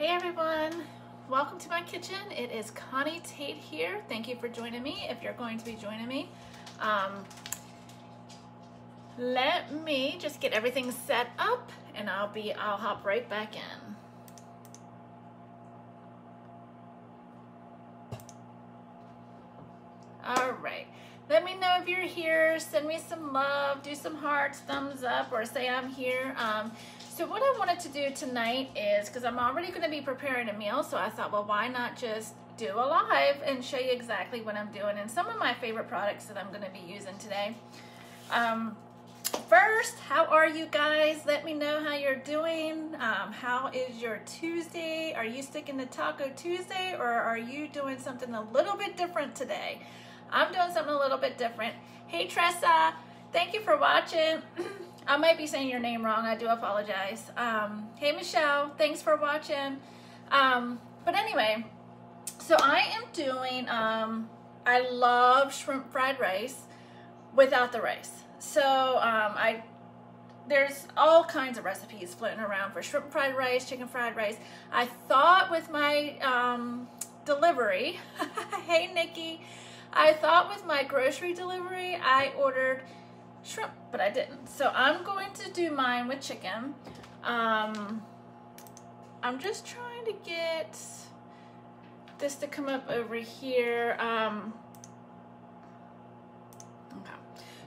Hey everyone, welcome to my kitchen. It is Connie Tate here. Thank you for joining me if you're going to be joining me. Um, let me just get everything set up and I'll be, I'll hop right back in. All right. Let me know if you're here. Send me some love. Do some hearts, thumbs up, or say I'm here. Um, so what I wanted to do tonight is, because I'm already going to be preparing a meal, so I thought, well, why not just do a live and show you exactly what I'm doing and some of my favorite products that I'm going to be using today. Um, first, how are you guys? Let me know how you're doing. Um, how is your Tuesday? Are you sticking to Taco Tuesday or are you doing something a little bit different today? I'm doing something a little bit different. Hey Tressa, thank you for watching. I might be saying your name wrong. I do apologize. Um, hey Michelle, thanks for watching. Um, but anyway, so I am doing, um, I love shrimp fried rice without the rice. So um, I there's all kinds of recipes floating around for shrimp fried rice, chicken fried rice. I thought with my um, delivery, hey Nikki, I thought with my grocery delivery, I ordered shrimp, but I didn't. So I'm going to do mine with chicken. Um, I'm just trying to get this to come up over here. Um, okay.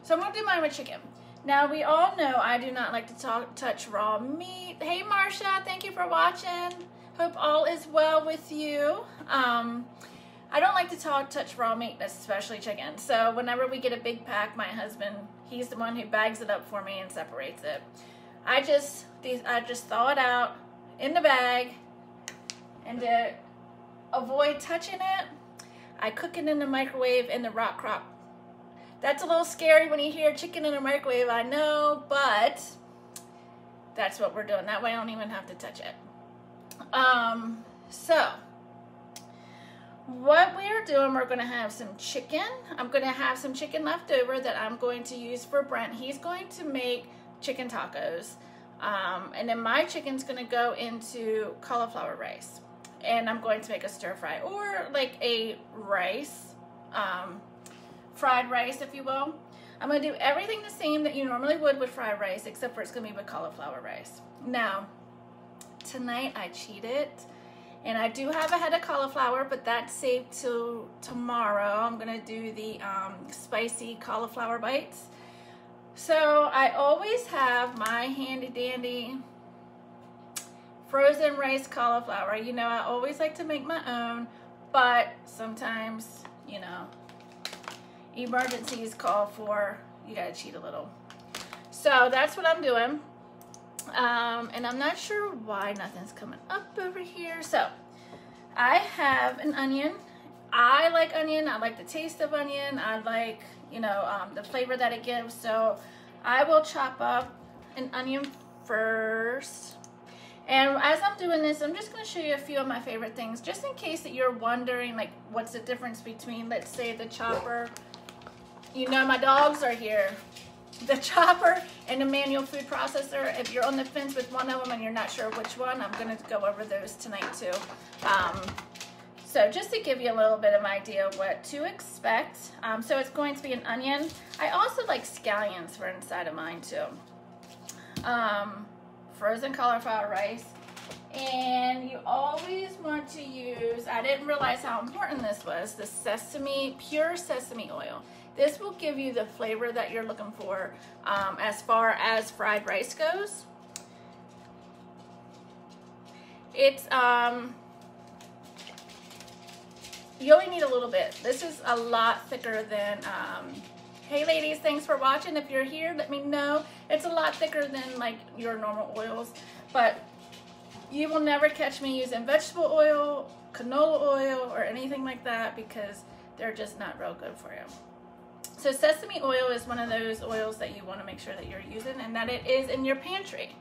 So I'm to do mine with chicken. Now, we all know I do not like to talk, touch raw meat. Hey, Marsha, thank you for watching. Hope all is well with you. Um, I don't like to talk, touch raw meat, especially chicken. So whenever we get a big pack, my husband, he's the one who bags it up for me and separates it. I just, these, I just thaw it out in the bag and to avoid touching it, I cook it in the microwave in the Rockcrok. That's a little scary when you hear chicken in a microwave, I know, but that's what we're doing. That way I don't even have to touch it. Um, so, what we're doing, we're gonna have some chicken. I'm gonna have some chicken left over that I'm going to use for Brent. He's going to make chicken tacos. Um, and then my chicken's gonna go into cauliflower rice. And I'm going to make a stir fry or like a rice, um, fried rice, if you will. I'm gonna do everything the same that you normally would with fried rice, except for it's gonna be with cauliflower rice. Now, tonight I cheated and I do have a head of cauliflower, but that's saved till tomorrow. I'm gonna do the um, spicy cauliflower bites. So I always have my handy dandy frozen rice cauliflower. You know, I always like to make my own, but sometimes, you know, emergencies call for, you gotta cheat a little. So that's what I'm doing. Um, and I'm not sure why nothing's coming up over here. So I have an onion. I like onion. I like the taste of onion. I like, you know, um, the flavor that it gives. So I will chop up an onion first. And as I'm doing this, I'm just going to show you a few of my favorite things, just in case that you're wondering, like, what's the difference between, let's say, the chopper. You know my dogs are here the chopper and the manual food processor. If you're on the fence with one of them and you're not sure which one, I'm going to go over those tonight too. Um, so just to give you a little bit of an idea what to expect. Um, so it's going to be an onion. I also like scallions for inside of mine too. Um, frozen cauliflower rice. And you always want to use, I didn't realize how important this was, the sesame, pure sesame oil. This will give you the flavor that you're looking for um, as far as fried rice goes. It's, um, you only need a little bit. This is a lot thicker than, um, hey ladies, thanks for watching. If you're here, let me know. It's a lot thicker than like your normal oils, but you will never catch me using vegetable oil, canola oil, or anything like that because they're just not real good for you. So sesame oil is one of those oils that you want to make sure that you're using and that it is in your pantry.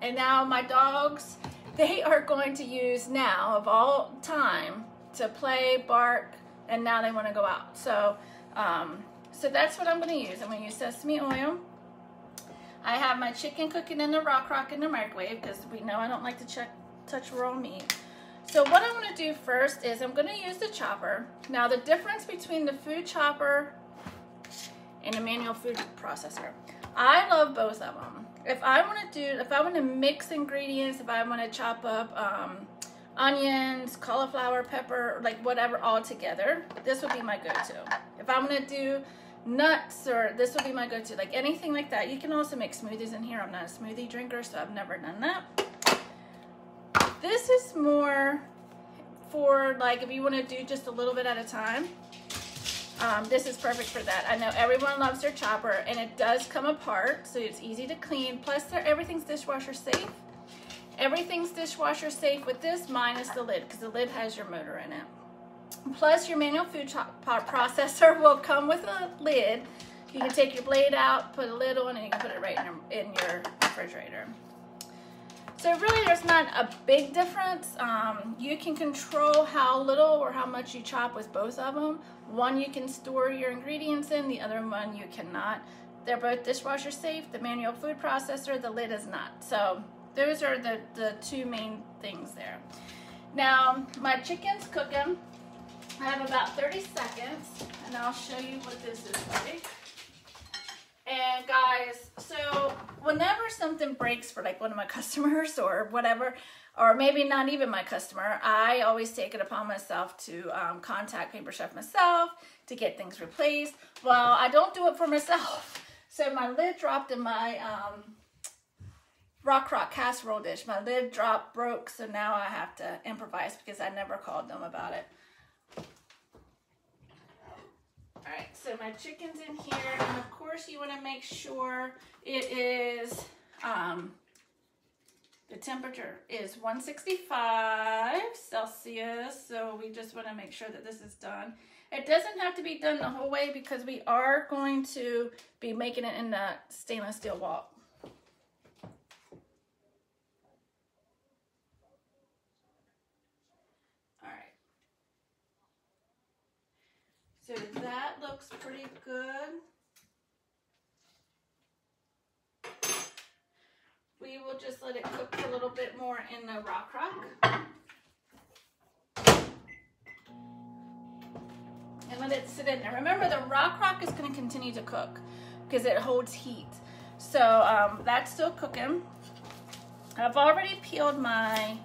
And now my dogs, they are going to use now of all time to play, bark, and now they want to go out. So, um, so that's what I'm going to use. I'm going to use sesame oil. I have my chicken cooking in the Rockcrok in the microwave because we know I don't like to check, touch raw meat. So what I'm gonna do first is I'm gonna use the chopper. Now the difference between the food chopper and the manual food processor. I love both of them. If I wanna do, if I wanna mix ingredients, if I wanna chop up um, onions, cauliflower, pepper, like whatever all together, this would be my go-to. If I'm gonna do nuts or this would be my go-to, like anything like that. You can also make smoothies in here. I'm not a smoothie drinker, so I've never done that. This is more for like if you want to do just a little bit at a time. Um, this is perfect for that. I know everyone loves their chopper and it does come apart so it's easy to clean. Plus everything's dishwasher safe. Everything's dishwasher safe with this minus the lid because the lid has your motor in it. Plus your manual food processor will come with a lid. You can take your blade out, put a lid on, and you can put it right in your, in your refrigerator. So really there's not a big difference. Um, you can control how little or how much you chop with both of them. One you can store your ingredients in, the other one you cannot. They're both dishwasher safe. The manual food processor, the lid is not. So those are the, the two main things there. Now my chicken's cooking. I have about 30 seconds and I'll show you what this is like. And guys, so whenever something breaks for like one of my customers or whatever, or maybe not even my customer, I always take it upon myself to um, contact Pampered Chef myself to get things replaced. Well, I don't do it for myself. So my lid dropped in my um, Rockcrok casserole dish. My lid dropped, broke, so now I have to improvise because I never called them about it. All right, so my chicken's in here, and of course you want to make sure it is, um, the temperature is 165 Celsius, so we just want to make sure that this is done. It doesn't have to be done the whole way because we are going to be making it in the stainless steel wok. So that looks pretty good. We will just let it cook a little bit more in the Rockcrok. And let it sit in there. Remember the Rockcrok is gonna continue to cook because it holds heat. So um, that's still cooking. I've already peeled my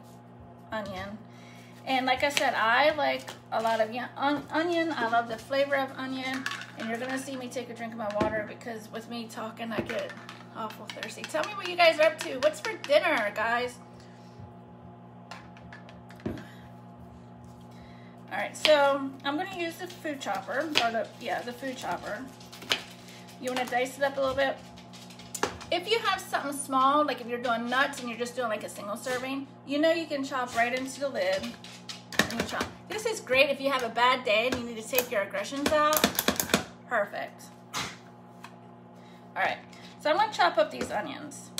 onion. And like I said, I like a lot of onion. I love the flavor of onion. And you're going to see me take a drink of my water because with me talking, I get awful thirsty. Tell me what you guys are up to. What's for dinner, guys? All right, so I'm going to use the food chopper, or the, yeah, the food chopper. You want to dice it up a little bit. If you have something small, like if you're doing nuts and you're just doing like a single serving, you know you can chop right into the lid and you chop. This is great if you have a bad day and you need to take your aggressions out. Perfect. All right, so I'm gonna chop up these onions.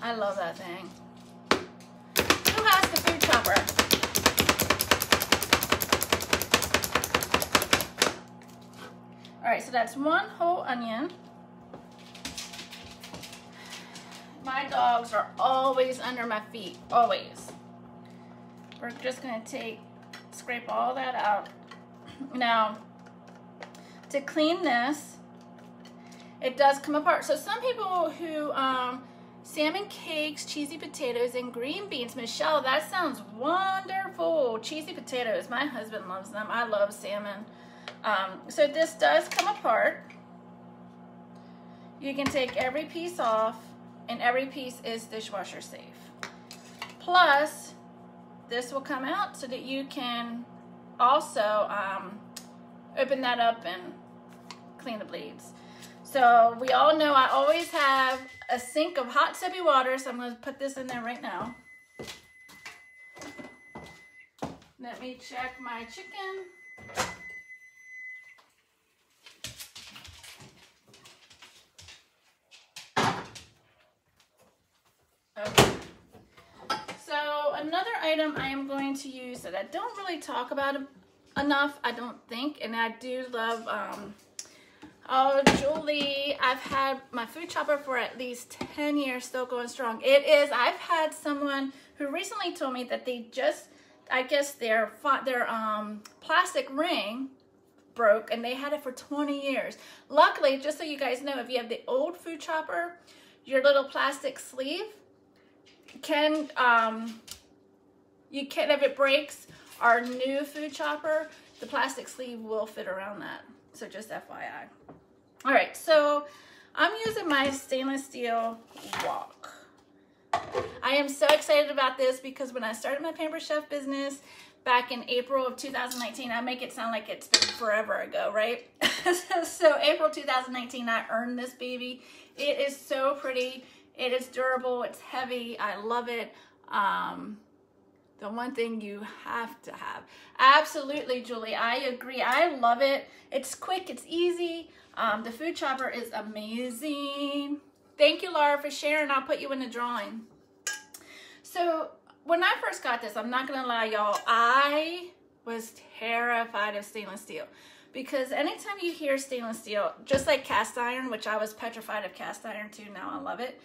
I love that thing. Who has the food chopper? All right, so that's one whole onion. My dogs are always under my feet, always. We're just gonna take, scrape all that out. Now, to clean this, it does come apart. So some people who, um, salmon cakes, cheesy potatoes, and green beans. Michelle, that sounds wonderful. Cheesy potatoes, my husband loves them. I love salmon. Um, so this does come apart. You can take every piece off and every piece is dishwasher safe. Plus, this will come out so that you can also um, open that up and clean the bleeds. So we all know I always have a sink of hot soapy water, so I'm going to put this in there right now. Let me check my chicken. Item I am going to use that I don't really talk about enough, I don't think, and I do love, um, oh, Julie, I've had my food chopper for at least 10 years, still going strong. It is, I've had someone who recently told me that they just, I guess their, their um, plastic ring broke and they had it for 20 years. Luckily, just so you guys know, if you have the old food chopper, your little plastic sleeve can, um, you can, if it breaks, our new food chopper, the plastic sleeve will fit around that. So just FYI. All right, so I'm using my stainless steel wok. I am so excited about this because when I started my Pampered Chef business back in April of 2019, I make it sound like it's been forever ago, right? so April 2019, I earned this baby. It is so pretty. It is durable. It's heavy. I love it. Um, the one thing you have to have. Absolutely, Julie. I agree. I love it. It's quick. It's easy. Um, the food chopper is amazing. Thank you, Laura, for sharing. I'll put you in the drawing. So when I first got this, I'm not going to lie, y'all, I was terrified of stainless steel. Because anytime you hear stainless steel, just like cast iron, which I was petrified of cast iron too, now I love it.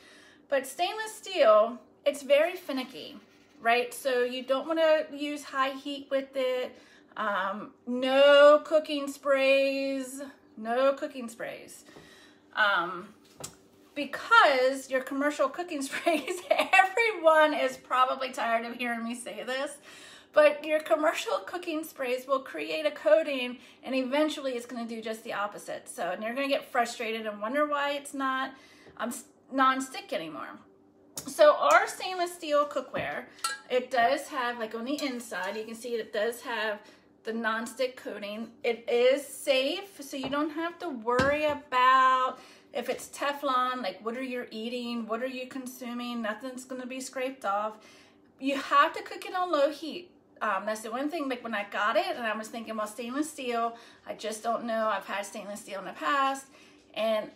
But stainless steel, it's very finicky, right? So you don't want to use high heat with it. Um, no cooking sprays, no cooking sprays. Um, because your commercial cooking sprays, everyone is probably tired of hearing me say this, but your commercial cooking sprays will create a coating and eventually it's going to do just the opposite. So and you're going to get frustrated and wonder why it's not um, non-stick anymore. So our stainless steel cookware, it does have like on the inside, you can see it does have the non-stick coating. It is safe, so you don't have to worry about if it's Teflon, like what are you eating? What are you consuming? Nothing's gonna be scraped off. You have to cook it on low heat. Um, that's the one thing, like when I got it and I was thinking, well, stainless steel, I just don't know. I've had stainless steel in the past and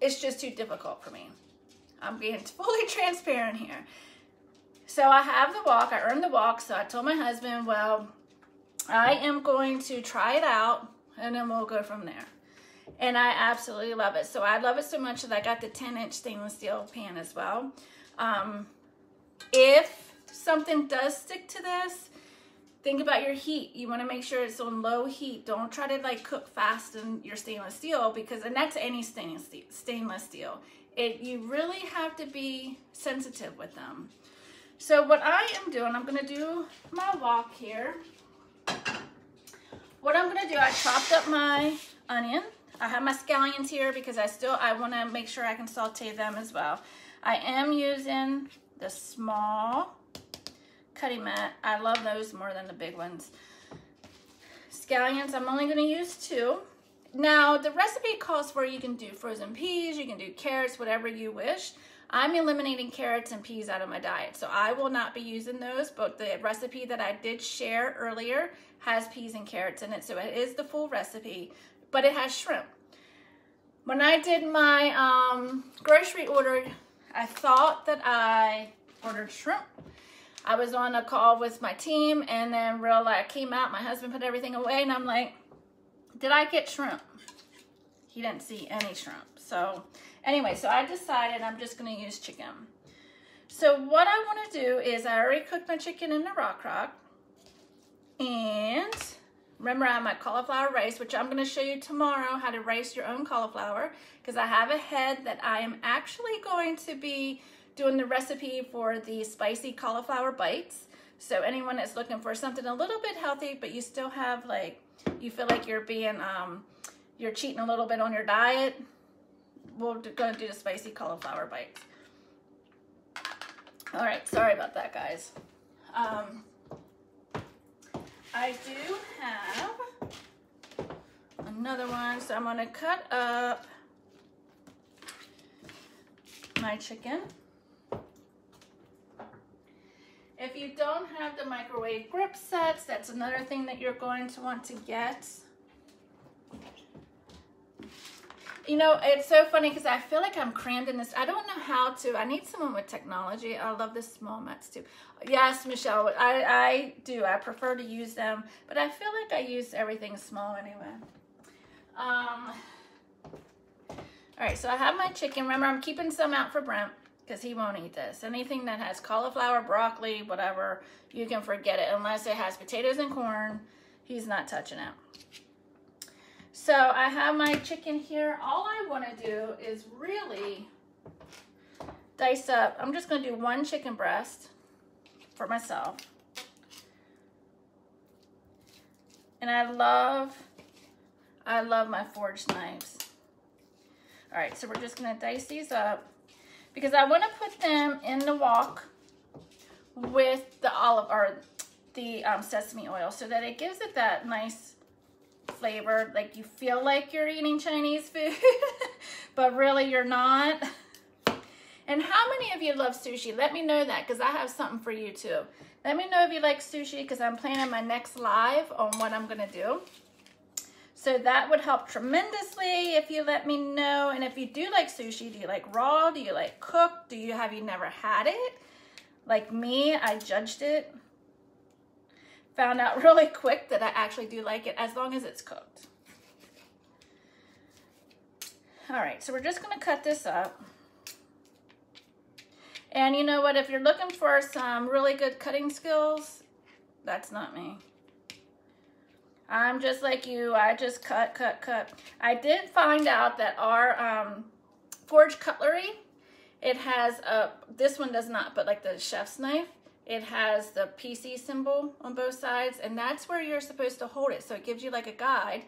it's just too difficult for me. I'm being fully transparent here. So I have the wok, I earned the wok, So I told my husband, well, I am going to try it out and then we'll go from there and I absolutely love it. So I love it so much that I got the 10 inch stainless steel pan as well. Um, if something does stick to this, think about your heat. You want to make sure it's on low heat. Don't try to like cook fast in your stainless steel because, and that's any stainless steel, stainless steel. It, you really have to be sensitive with them. So what I am doing, I'm going to do my wok here. What I'm going to do, I chopped up my onion. I have my scallions here because I still, I want to make sure I can saute them as well. I am using the small cutting mat. I love those more than the big ones. Scallions, I'm only going to use two. Now, the recipe calls for you can do frozen peas, you can do carrots, whatever you wish. I'm eliminating carrots and peas out of my diet, so I will not be using those, but the recipe that I did share earlier has peas and carrots in it, so it is the full recipe but it has shrimp. When I did my um, grocery order, I thought that I ordered shrimp. I was on a call with my team and then real I came out, my husband put everything away and I'm like, did I get shrimp? He didn't see any shrimp. So anyway, so I decided I'm just gonna use chicken. So what I wanna do is I already cooked my chicken in the Rockcrok and Remember I have my cauliflower rice, which I'm gonna show you tomorrow how to rice your own cauliflower because I have a head that I am actually going to be doing the recipe for the spicy cauliflower bites. So anyone that's looking for something a little bit healthy, but you still have like, you feel like you're being, um, you're cheating a little bit on your diet, we're gonna do the spicy cauliflower bites. All right, sorry about that, guys. Um, I do have another one. So I'm going to cut up my chicken. If you don't have the microwave grip sets, that's another thing that you're going to want to get. You know, it's so funny because I feel like I'm crammed in this. I don't know how to. I need someone with technology. I love the small mats too. Yes, Michelle, I, I do. I prefer to use them, but I feel like I use everything small anyway. Um, all right, so I have my chicken. Remember, I'm keeping some out for Brent because he won't eat this. Anything that has cauliflower, broccoli, whatever, you can forget it unless it has potatoes and corn. He's not touching it. So I have my chicken here. All I want to do is really dice up. I'm just going to do one chicken breast for myself. And I love, I love my forged knives. All right, so we're just going to dice these up because I want to put them in the wok with the olive or the um, sesame oil so that it gives it that nice flavor. Like you feel like you're eating Chinese food, but really you're not. And how many of you love sushi? Let me know that because I have something for you too. Let me know if you like sushi because I'm planning my next live on what I'm going to do. So that would help tremendously if you let me know. And if you do like sushi, do you like raw? Do you like cooked? Do you have you never had it? Like me, I judged it found out really quick that I actually do like it as long as it's cooked. All right, so we're just gonna cut this up. And you know what, if you're looking for some really good cutting skills, that's not me. I'm just like you, I just cut, cut, cut. I did find out that our um, forged cutlery, it has a, this one does not, but like the chef's knife, it has the PC symbol on both sides, and that's where you're supposed to hold it. So it gives you like a guide.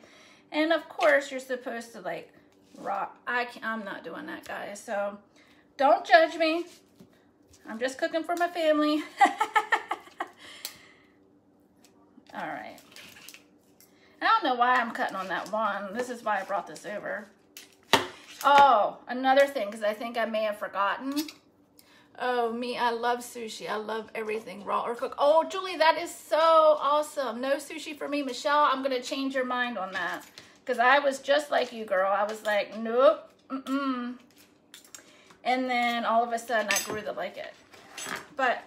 And of course, you're supposed to like rock. I can, I'm not doing that, guys. So don't judge me. I'm just cooking for my family. All right. I don't know why I'm cutting on that one. This is why I brought this over. Oh, another thing, because I think I may have forgotten. Oh, me, I love sushi. I love everything raw or cooked. Oh, Julie, that is so awesome. No sushi for me. Michelle, I'm going to change your mind on that. Because I was just like you, girl. I was like, nope, mm-mm. And then all of a sudden, I grew to like it. But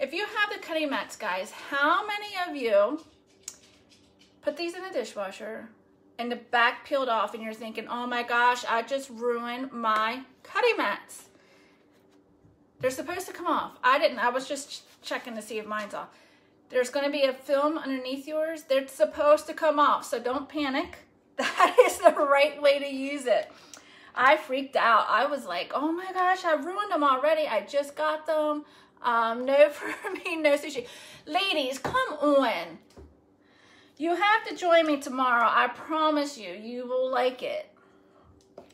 if you have the cutting mats, guys, how many of you put these in the dishwasher and the back peeled off and you're thinking, oh my gosh, I just ruined my cutting mats. They're supposed to come off. I didn't. I was just checking to see if mine's off. There's going to be a film underneath yours. They're supposed to come off, so don't panic. That is the right way to use it. I freaked out. I was like, oh my gosh, I ruined them already. I just got them. Um, no for me, no sushi. Ladies, come on. You have to join me tomorrow. I promise you, you will like it.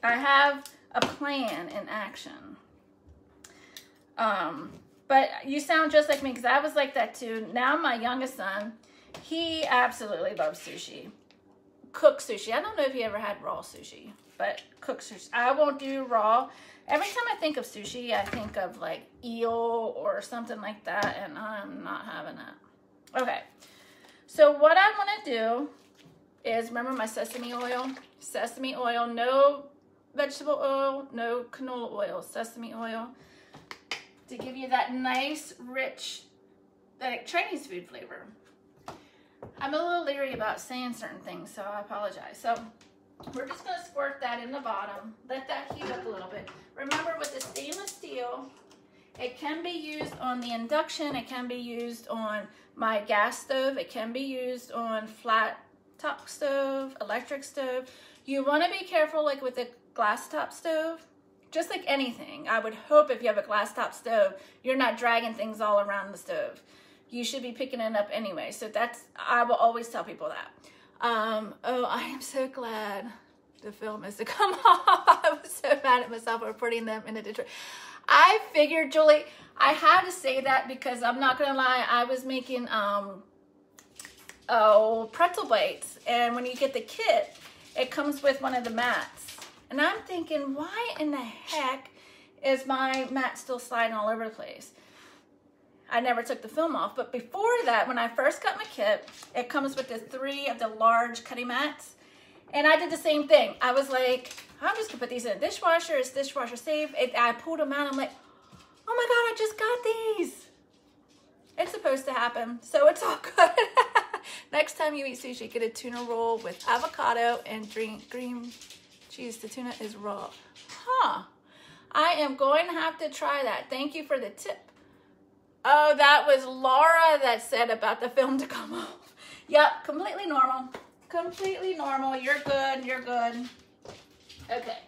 I have a plan in action. Um, but you sound just like me because I was like that too. Now my youngest son, he absolutely loves sushi. Cook sushi. I don't know if you ever had raw sushi, but cook sushi. I won't do raw. Every time I think of sushi, I think of like eel or something like that, and I'm not having that. Okay, so what I want to do is remember my sesame oil. Sesame oil, no vegetable oil, no canola oil, sesame oil to give you that nice, rich, like Chinese food flavor. I'm a little leery about saying certain things, so I apologize. So we're just gonna squirt that in the bottom, let that heat up a little bit. Remember with the stainless steel, it can be used on the induction, it can be used on my gas stove, it can be used on flat top stove, electric stove. You wanna be careful like with a glass top stove just like anything, I would hope if you have a glass top stove, you're not dragging things all around the stove. You should be picking it up anyway. So that's, I will always tell people that. Um, oh, I am so glad the film is to come off. I was so mad at myself for putting them in a Detroit. I figured, Julie, I had to say that because I'm not going to lie, I was making, um, oh, pretzel bites. And when you get the kit, it comes with one of the mats. And I'm thinking, why in the heck is my mat still sliding all over the place? I never took the film off, but before that, when I first cut my kit, it comes with the three of the large cutting mats. And I did the same thing. I was like, I'm just gonna put these in a dishwasher. It's dishwasher safe. It, I pulled them out. I'm like, oh my God, I just got these. It's supposed to happen. So it's all good. Next time you eat sushi, get a tuna roll with avocado and drink green cheese. The tuna is raw. Huh. I am going to have to try that. Thank you for the tip. Oh, that was Laura that said about the film to come off. Yep, completely normal. Completely normal. You're good. You're good. Okay.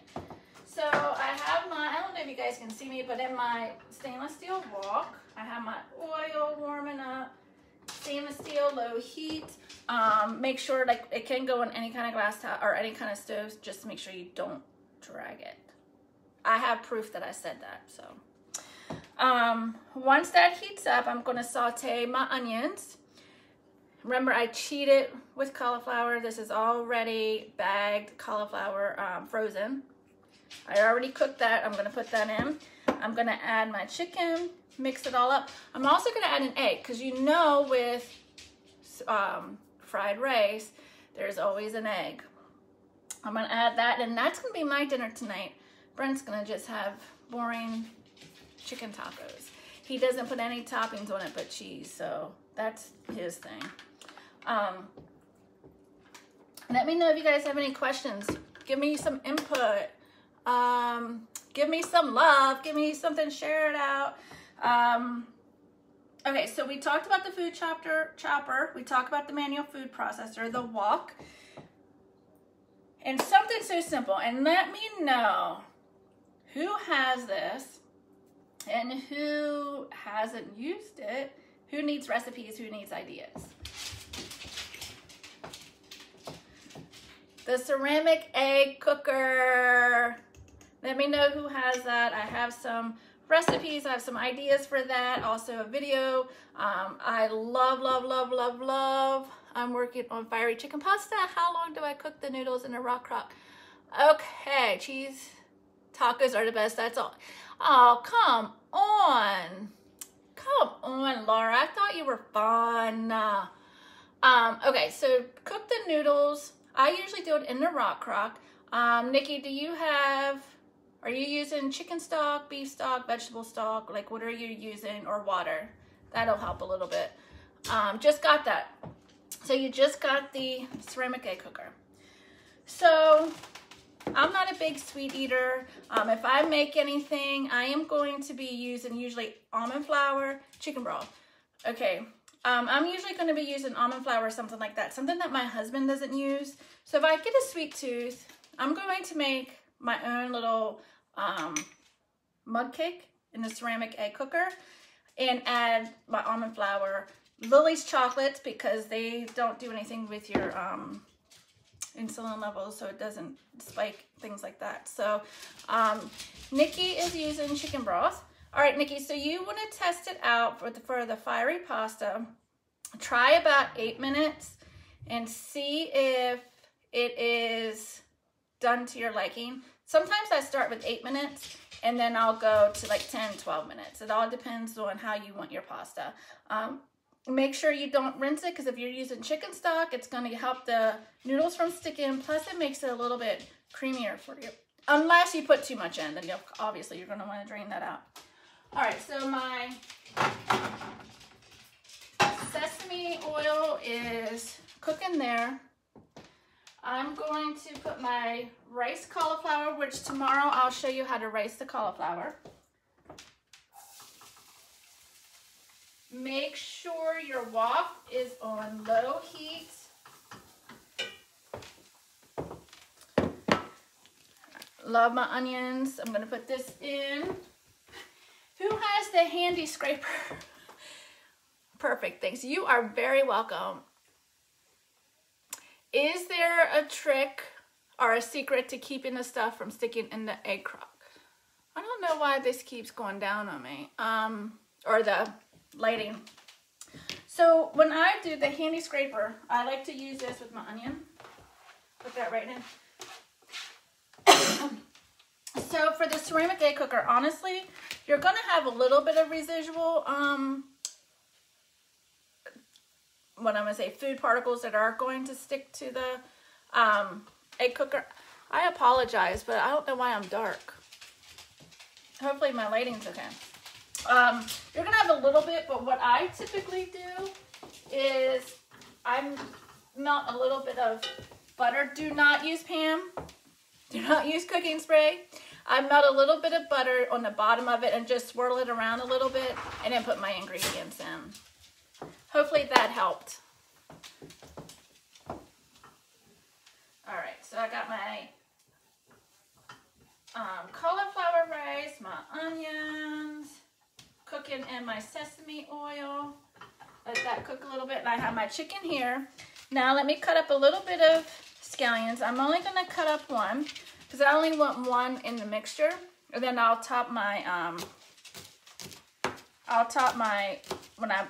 So I have my, I don't know if you guys can see me, but in my stainless steel wok, I have my oil warming up, stainless steel, low heat. Um, make sure like it can go in any kind of glass top or any kind of stoves, just make sure you don't drag it. I have proof that I said that, so. Um, once that heats up, I'm gonna saute my onions. Remember, I cheated with cauliflower. This is already bagged cauliflower, um, frozen. I already cooked that. I'm gonna put that in. I'm gonna add my chicken, mix it all up. I'm also gonna add an egg, because you know with um, fried rice, there's always an egg. I'm gonna add that, and that's gonna be my dinner tonight. Brent's gonna just have boring chicken tacos. He doesn't put any toppings on it but cheese, so that's his thing. Um, let me know if you guys have any questions. Give me some input. Um, give me some love. Give me something, share it out. Um, okay, so we talked about the food chopper, chopper. We talked about the manual food processor, the wok. And something so simple. And let me know who has this and who hasn't used it, who needs recipes, who needs ideas. The ceramic egg cooker. Let me know who has that. I have some recipes. I have some ideas for that. Also a video. Um, I love, love, love, love, love. I'm working on fiery chicken pasta. How long do I cook the noodles in a Rockcrok? Okay, cheese tacos are the best. That's all. Oh, come on. Come on, Laura. I thought you were fun. Um, okay, so cook the noodles. I usually do it in the Rockcrok. Um, Nikki, do you have, are you using chicken stock, beef stock, vegetable stock? Like what are you using or water? That'll help a little bit. Um, just got that. So you just got the ceramic egg cooker. So I'm not a big sweet eater. Um, if I make anything, I am going to be using usually almond flour, chicken broth. Okay, um, I'm usually going to be using almond flour or something like that, something that my husband doesn't use. So if I get a sweet tooth, I'm going to make my own little um, mud cake in the ceramic egg cooker and add my almond flour, Lily's chocolates because they don't do anything with your um, insulin levels so it doesn't spike, things like that. So um, Nikki is using chicken broth. All right, Nikki, so you want to test it out for the, for the fiery pasta. Try about eight minutes and see if it is done to your liking. Sometimes I start with eight minutes and then I'll go to like 10, 12 minutes. It all depends on how you want your pasta. Um, Make sure you don't rinse it because if you're using chicken stock, it's going to help the noodles from sticking. Plus, it makes it a little bit creamier for you. Unless you put too much in, then obviously you're going to want to drain that out. All right, so my sesame oil is cooking there. I'm going to put my rice cauliflower, which tomorrow I'll show you how to rice the cauliflower. Make sure your wok is on low heat. Love my onions. I'm going to put this in. Who has the handy scraper? Perfect, thanks. You are very welcome. Is there a trick or a secret to keeping the stuff from sticking in the egg crock? I don't know why this keeps going down on me. Um, or the lighting. So when I do the handy scraper, I like to use this with my onion. Put that right in. so for the ceramic egg cooker, honestly, you're going to have a little bit of residual, um, what I'm going to say, food particles that are going to stick to the um, egg cooker. I apologize, but I don't know why I'm dark. Hopefully my lighting's okay. Um, you're gonna have a little bit, but what I typically do is I melt a little bit of butter. Do not use Pam. Do not use cooking spray. I melt a little bit of butter on the bottom of it and just swirl it around a little bit and then put my ingredients in. Hopefully that helped. All right, so I got my um, cauliflower rice, my onions, cooking in my sesame oil. Let that cook a little bit. And I have my chicken here. Now let me cut up a little bit of scallions. I'm only gonna cut up one because I only want one in the mixture. And then I'll top my, um, I'll top my, when I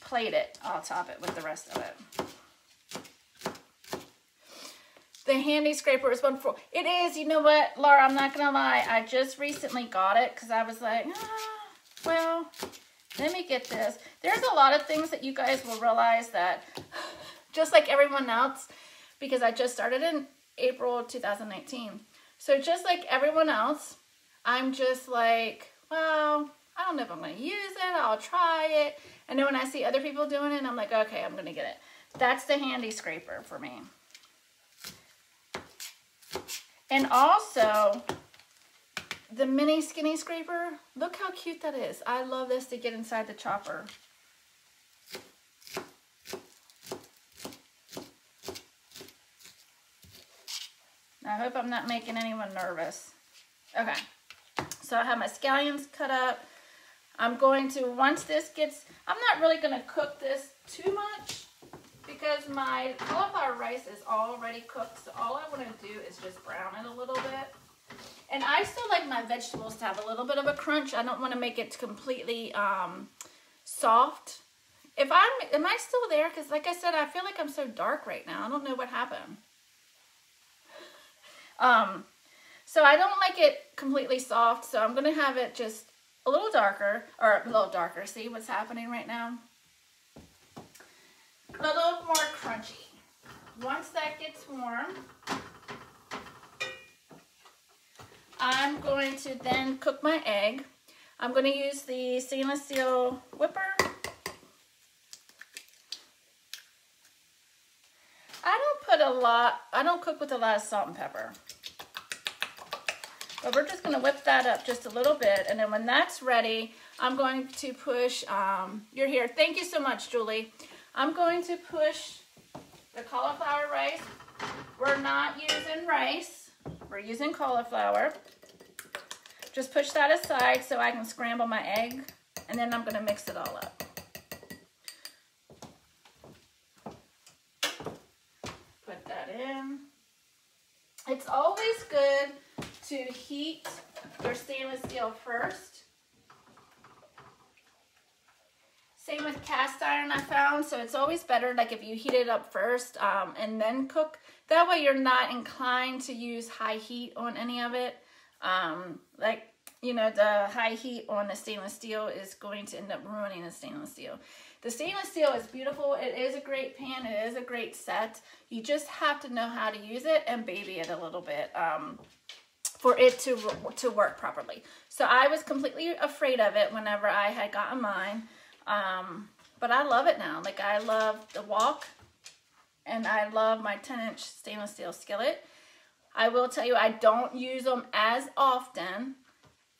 plate it, I'll top it with the rest of it. The handy scraper is wonderful. It is, you know what, Laura, I'm not gonna lie. I just recently got it because I was like, ah, well, let me get this. There's a lot of things that you guys will realize that just like everyone else, because I just started in April 2019. So just like everyone else, I'm just like, well, I don't know if I'm going to use it. I'll try it. And then when I see other people doing it, I'm like, okay, I'm going to get it. That's the handy scraper for me. And also, the mini skinny scraper, look how cute that is. I love this to get inside the chopper. I hope I'm not making anyone nervous. Okay, so I have my scallions cut up. I'm going to, once this gets, I'm not really going to cook this too much because my cauliflower rice is already cooked. So all I want to do is just brown it a little bit. And I still like my vegetables to have a little bit of a crunch. I don't want to make it completely um, soft. If I'm, am I still there? Because like I said, I feel like I'm so dark right now. I don't know what happened. Um, so I don't like it completely soft, so I'm going to have it just a little darker, or a little darker. See what's happening right now? A little more crunchy. Once that gets warm, I'm going to then cook my egg. I'm going to use the stainless steel whipper. I don't put a lot, I don't cook with a lot of salt and pepper. But we're just gonna whip that up just a little bit. And then when that's ready, I'm going to push, um, you're here. Thank you so much, Julie. I'm going to push the cauliflower rice. We're not using rice. We're using cauliflower. Just push that aside so I can scramble my egg. And then I'm gonna mix it all up. Put that in. It's always good to heat your stainless steel first. Same with cast iron I found, so it's always better like if you heat it up first um, and then cook. That way you're not inclined to use high heat on any of it. Um, like, you know, the high heat on the stainless steel is going to end up ruining the stainless steel. The stainless steel is beautiful. It is a great pan. It is a great set. You just have to know how to use it and baby it a little bit. Um, for it to, to work properly. So I was completely afraid of it whenever I had gotten mine. Um, but I love it now. Like I love the wok and I love my 10 inch stainless steel skillet. I will tell you, I don't use them as often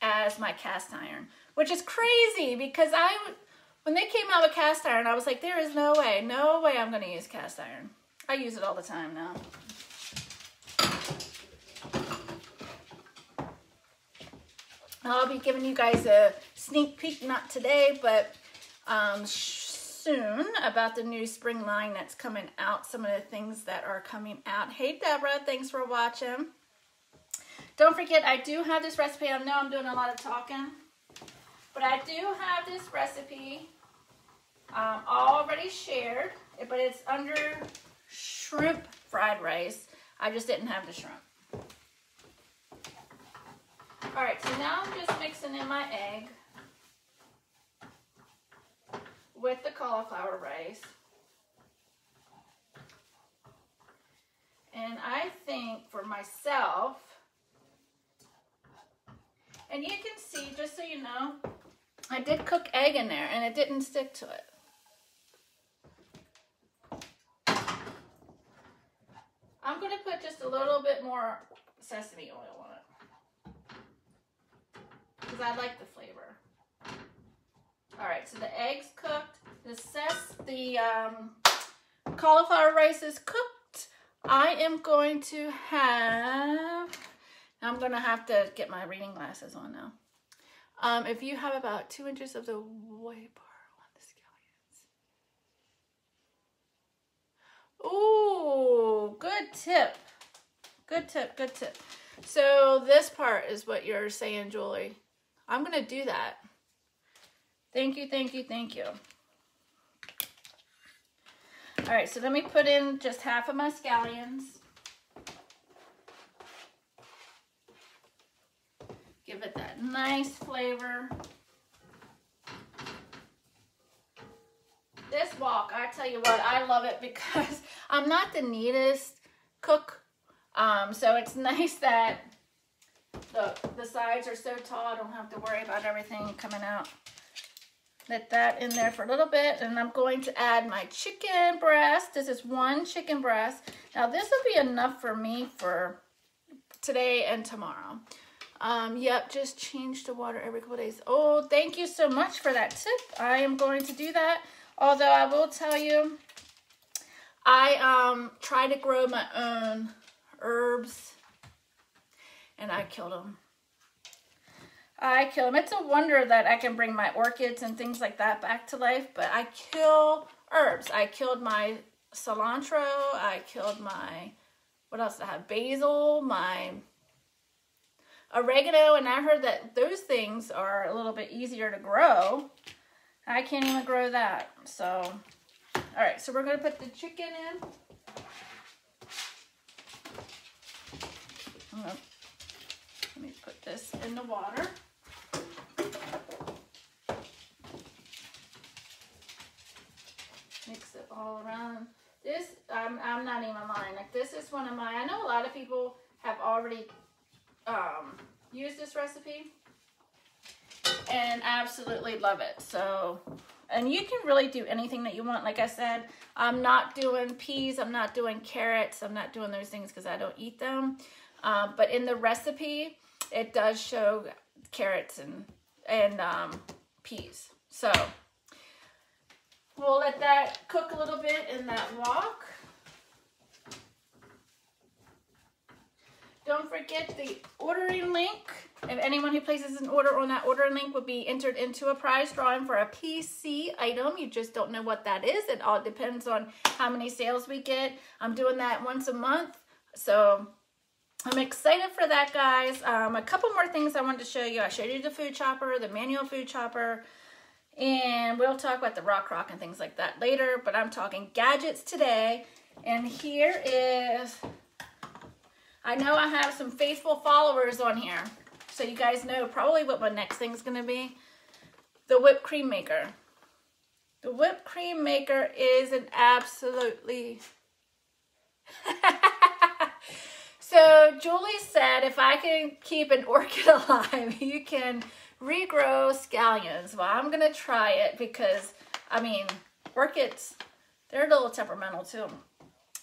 as my cast iron, which is crazy because I, when they came out with cast iron, I was like, there is no way, no way I'm going to use cast iron. I use it all the time now. I'll be giving you guys a sneak peek, not today, but um, soon about the new spring line that's coming out, some of the things that are coming out. Hey, Deborah, thanks for watching. Don't forget, I do have this recipe. I know I'm doing a lot of talking, but I do have this recipe um, already shared, but it's under shrimp fried rice. I just didn't have the shrimp. All right, so now I'm just mixing in my egg with the cauliflower rice. And I think for myself, and you can see, just so you know, I did cook egg in there and it didn't stick to it. I'm going to put just a little bit more sesame oil on it. Because I like the flavor. All right, so the eggs cooked. The ses the um, cauliflower rice is cooked. I am going to have, I'm going to have to get my reading glasses on now. Um, if you have about two inches of the white part on the scallions. Ooh, good tip. Good tip, good tip. So this part is what you're saying, Julie. I'm going to do that. Thank you, thank you, thank you. All right, so let me put in just half of my scallions. Give it that nice flavor. This wok, I tell you what, I love it because I'm not the neatest cook. Um, so it's nice that the, the sides are so tall, I don't have to worry about everything coming out. Let that in there for a little bit. And I'm going to add my chicken breast. This is one chicken breast. Now this will be enough for me for today and tomorrow. Um, yep, just change the water every couple days. Oh, thank you so much for that tip. I am going to do that. Although I will tell you, I um, try to grow my own herbs and I killed them. I kill them. It's a wonder that I can bring my orchids and things like that back to life, but I kill herbs. I killed my cilantro. I killed my, what else I have? Basil, my oregano, and I heard that those things are a little bit easier to grow. I can't even grow that. So, all right, so we're going to put the chicken in. Let me put this in the water. mix it all around. This, I'm, I'm not even lying. Like this is one of my, I know a lot of people have already um, used this recipe and absolutely love it. So, and you can really do anything that you want. Like I said, I'm not doing peas. I'm not doing carrots. I'm not doing those things because I don't eat them. Um, but in the recipe, it does show carrots and, and um, peas. So We'll let that cook a little bit in that wok. Don't forget the ordering link. If anyone who places an order on that ordering link would be entered into a prize drawing for a PC item. You just don't know what that is. It all depends on how many sales we get. I'm doing that once a month. So I'm excited for that, guys. Um, a couple more things I wanted to show you. I showed you the food chopper, the manual food chopper. And we'll talk about the Rockcrok and things like that later, but I'm talking gadgets today. And here is, I know I have some faithful followers on here. So you guys know probably what my next thing is going to be. The whipped cream maker. The whipped cream maker is an absolutely... so Julie said if I can keep an orchid alive, you can regrow scallions. Well, I'm going to try it because, I mean, orchids, they're a little temperamental too.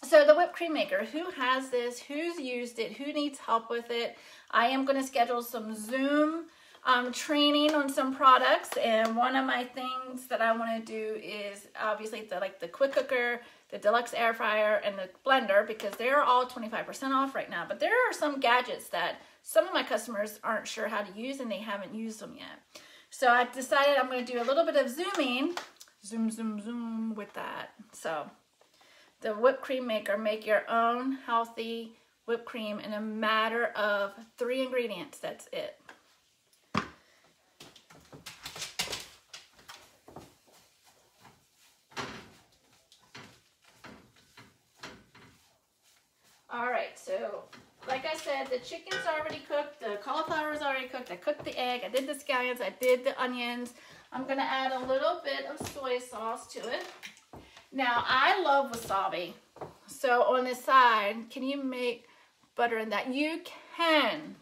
So the whipped cream maker, who has this? Who's used it? Who needs help with it? I am going to schedule some Zoom um, training on some products. And one of my things that I want to do is obviously the, like the quick cooker, the deluxe air fryer, and the blender because they're all 25% off right now. But there are some gadgets that some of my customers aren't sure how to use and they haven't used them yet. So I decided I'm going to do a little bit of zooming, zoom, zoom, zoom with that. So the whipped cream maker, make your own healthy whipped cream in a matter of three ingredients. That's it. All right, so like I said, the chicken's already cooked, the cauliflower is already cooked, I cooked the egg, I did the scallions, I did the onions. I'm gonna add a little bit of soy sauce to it. Now, I love wasabi. So on the side, can you make butter in that? You can.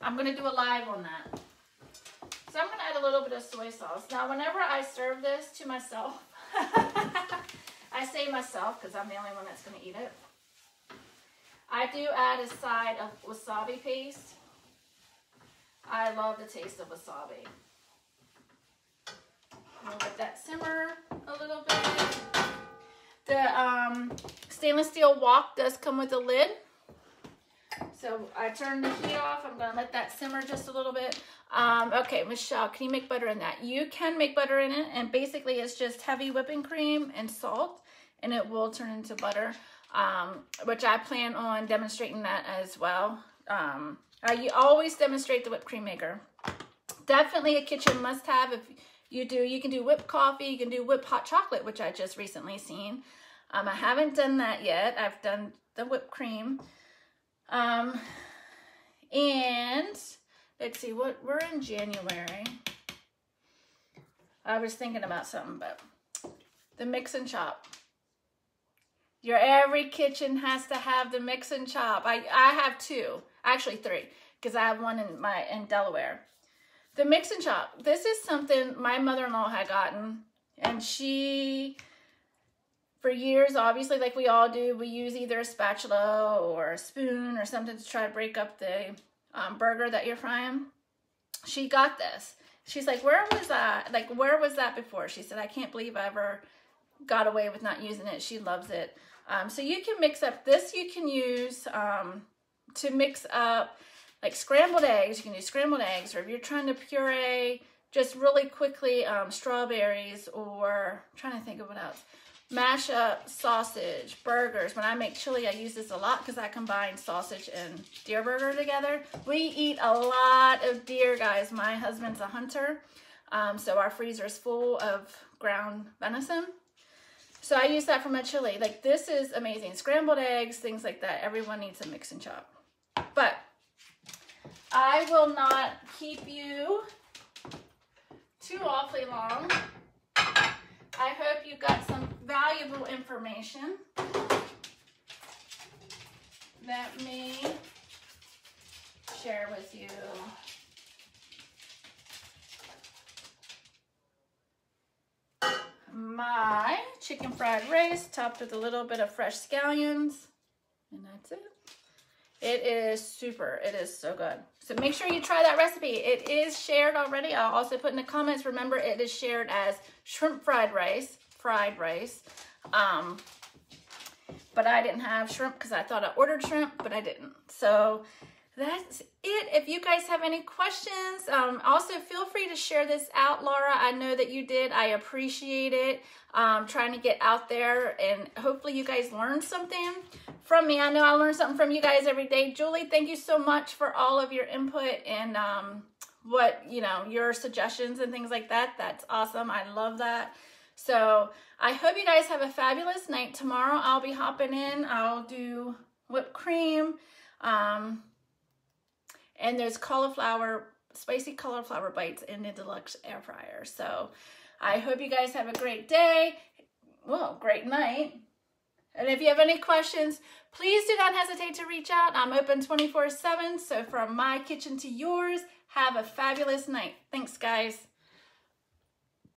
I'm gonna do a live on that. So I'm gonna add a little bit of soy sauce. Now, whenever I serve this to myself, I say myself because I'm the only one that's gonna eat it. I do add a side of wasabi paste. I love the taste of wasabi. We'll let that simmer a little bit. The um, stainless steel wok does come with a lid. So I turn the heat off. I'm gonna let that simmer just a little bit. Um, okay, Michelle, can you make butter in that? You can make butter in it, and basically it's just heavy whipping cream and salt, and it will turn into butter, um, which I plan on demonstrating that as well. Um, I always demonstrate the whipped cream maker. Definitely a kitchen must-have if you do. You can do whipped coffee, you can do whipped hot chocolate, which I just recently seen. Um, I haven't done that yet. I've done the whipped cream. Um, and let's see, what we're in January. I was thinking about something, but the mix and chop. Your every kitchen has to have the mix and chop. I, I have two, actually three, because I have one in my in Delaware. The mix and chop. This is something my mother-in-law had gotten, and she for years, obviously, like we all do, we use either a spatula or a spoon or something to try to break up the um, burger that you're frying. She got this. She's like, where was that? Like, where was that before? She said, I can't believe I ever got away with not using it. She loves it. Um, so you can mix up, this you can use um, to mix up like scrambled eggs. You can use scrambled eggs, or if you're trying to puree just really quickly um, strawberries or I'm trying to think of what else mash up sausage, burgers. When I make chili, I use this a lot because I combine sausage and deer burger together. We eat a lot of deer, guys. My husband's a hunter, um, so our freezer is full of ground venison. So I use that for my chili. Like this is amazing. Scrambled eggs, things like that. Everyone needs a mix and chop. But I will not keep you too awfully long. I hope you got some valuable information. Let me share with you. My chicken fried rice topped with a little bit of fresh scallions. And that's it. It is super. It is so good. So make sure you try that recipe. It is shared already. I'll also put in the comments. Remember, it is shared as shrimp fried rice, fried rice. Um, but I didn't have shrimp because I thought I ordered shrimp, but I didn't. So that's it. If you guys have any questions, um, also feel free to share this out, Laura. I know that you did. I appreciate it. Um, trying to get out there and hopefully you guys learned something from me. I know I learn something from you guys every day. Julie, thank you so much for all of your input and um, what, you know, your suggestions and things like that. That's awesome. I love that. So I hope you guys have a fabulous night. Tomorrow I'll be hopping in. I'll do whipped cream. Um, and there's cauliflower, spicy cauliflower bites in the deluxe air fryer. So I hope you guys have a great day. Well, great night. And if you have any questions, please do not hesitate to reach out. I'm open 24 7. So from my kitchen to yours, have a fabulous night. Thanks, guys.